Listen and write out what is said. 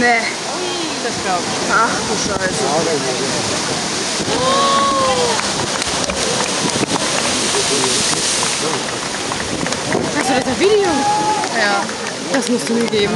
Nee. Das glaube ich. Ach du Scheiße. Oh. Hast du das Video? Ja. Das musst du mir geben.